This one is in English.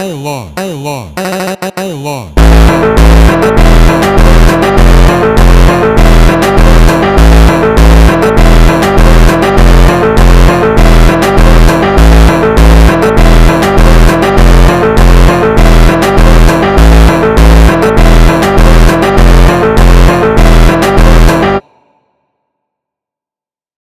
I love, I love, I love.